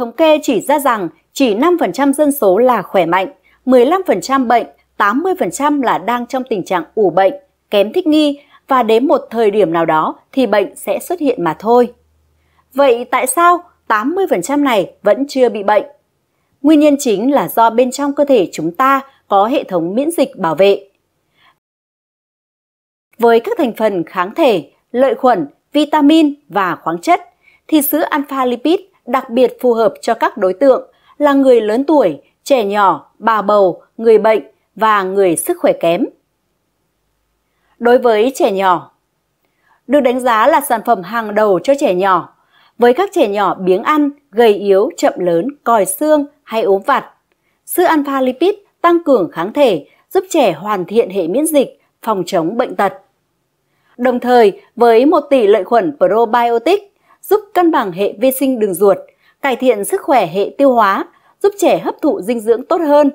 thống kê chỉ ra rằng chỉ 5% dân số là khỏe mạnh, 15% bệnh, 80% là đang trong tình trạng ủ bệnh, kém thích nghi và đến một thời điểm nào đó thì bệnh sẽ xuất hiện mà thôi. Vậy tại sao 80% này vẫn chưa bị bệnh? Nguyên nhân chính là do bên trong cơ thể chúng ta có hệ thống miễn dịch bảo vệ. Với các thành phần kháng thể, lợi khuẩn, vitamin và khoáng chất, thì sữa alpha lipid đặc biệt phù hợp cho các đối tượng là người lớn tuổi, trẻ nhỏ, bà bầu, người bệnh và người sức khỏe kém. Đối với trẻ nhỏ, được đánh giá là sản phẩm hàng đầu cho trẻ nhỏ. Với các trẻ nhỏ biếng ăn, gầy yếu, chậm lớn, còi xương hay ốm vặt, sữa alpha lipid tăng cường kháng thể, giúp trẻ hoàn thiện hệ miễn dịch, phòng chống bệnh tật. Đồng thời, với một tỷ lợi khuẩn probiotic, giúp cân bằng hệ vi sinh đường ruột, cải thiện sức khỏe hệ tiêu hóa, giúp trẻ hấp thụ dinh dưỡng tốt hơn.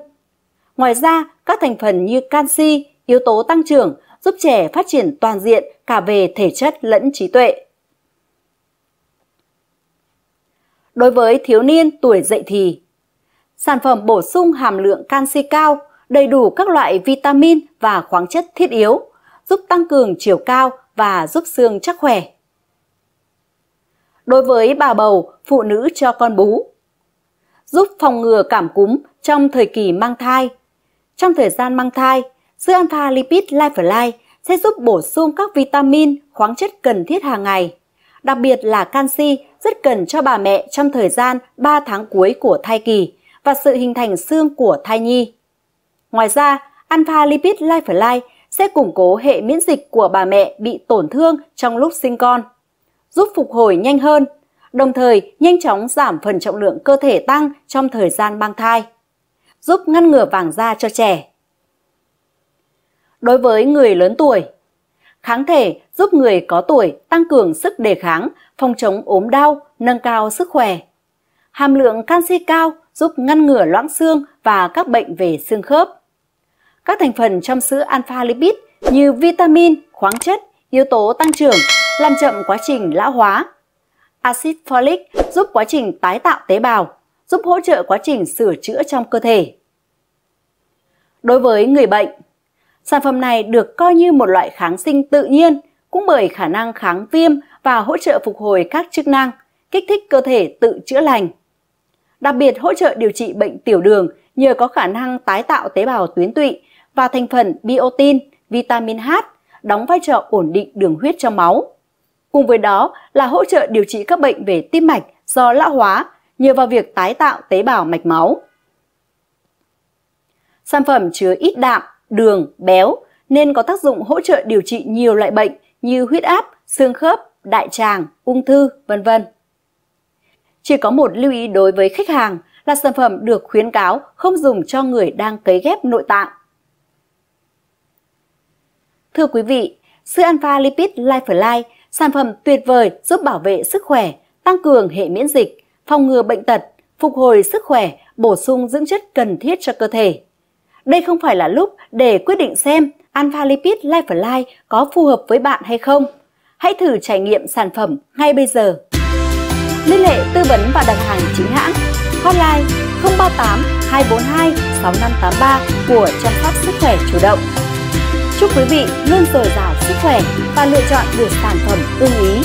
Ngoài ra, các thành phần như canxi, yếu tố tăng trưởng giúp trẻ phát triển toàn diện cả về thể chất lẫn trí tuệ. Đối với thiếu niên tuổi dậy thì, sản phẩm bổ sung hàm lượng canxi cao, đầy đủ các loại vitamin và khoáng chất thiết yếu, giúp tăng cường chiều cao và giúp xương chắc khỏe. Đối với bà bầu, phụ nữ cho con bú, giúp phòng ngừa cảm cúm trong thời kỳ mang thai. Trong thời gian mang thai, sữa alpha lipid Life sẽ giúp bổ sung các vitamin, khoáng chất cần thiết hàng ngày. Đặc biệt là canxi rất cần cho bà mẹ trong thời gian 3 tháng cuối của thai kỳ và sự hình thành xương của thai nhi. Ngoài ra, alpha lipid Life sẽ củng cố hệ miễn dịch của bà mẹ bị tổn thương trong lúc sinh con, giúp phục hồi nhanh hơn, đồng thời nhanh chóng giảm phần trọng lượng cơ thể tăng trong thời gian mang thai, giúp ngăn ngừa vàng da cho trẻ. Đối với người lớn tuổi, kháng thể giúp người có tuổi tăng cường sức đề kháng, phòng chống ốm đau, nâng cao sức khỏe. Hàm lượng canxi cao giúp ngăn ngừa loãng xương và các bệnh về xương khớp. Các thành phần trong sữa alpha lipid như vitamin, khoáng chất, yếu tố tăng trưởng làm chậm quá trình lão hóa. Acid folic giúp quá trình tái tạo tế bào, giúp hỗ trợ quá trình sửa chữa trong cơ thể. Đối với người bệnh, sản phẩm này được coi như một loại kháng sinh tự nhiên cũng bởi khả năng kháng viêm và hỗ trợ phục hồi các chức năng, kích thích cơ thể tự chữa lành. Đặc biệt hỗ trợ điều trị bệnh tiểu đường nhờ có khả năng tái tạo tế bào tuyến tụy và thành phần biotin, vitamin H đóng vai trò ổn định đường huyết trong máu. Cùng với đó là hỗ trợ điều trị các bệnh về tim mạch do lão hóa nhờ vào việc tái tạo tế bào mạch máu. Sản phẩm chứa ít đạm, đường, béo nên có tác dụng hỗ trợ điều trị nhiều loại bệnh như huyết áp, xương khớp, đại tràng, ung thư, vân vân. Chỉ có một lưu ý đối với khách hàng là sản phẩm được khuyến cáo không dùng cho người đang cấy ghép nội tạng. Thưa quý vị, sữa Alpha Lipid Life for Life, sản phẩm tuyệt vời giúp bảo vệ sức khỏe, tăng cường hệ miễn dịch, phòng ngừa bệnh tật, phục hồi sức khỏe, bổ sung dưỡng chất cần thiết cho cơ thể. Đây không phải là lúc để quyết định xem Alpha Lipid Life for Life có phù hợp với bạn hay không. Hãy thử trải nghiệm sản phẩm ngay bây giờ. Liên hệ tư vấn và đặt hàng chính hãng hotline 038 242 6583 của chăm sóc sức khỏe chủ động. Chúc quý vị luôn dồi dào sức khỏe và lựa chọn được sản phẩm ưng ý.